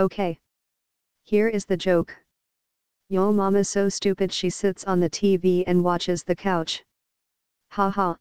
Okay. Here is the joke. Yo mama's so stupid she sits on the TV and watches the couch. Ha ha.